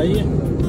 aí